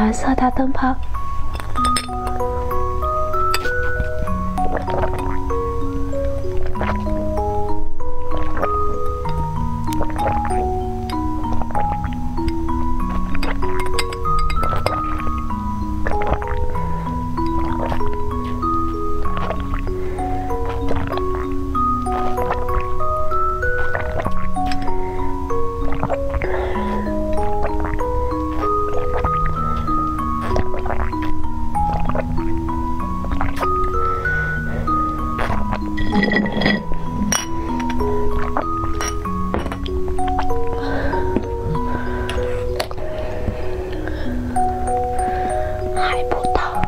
蓝色大灯泡。还不到。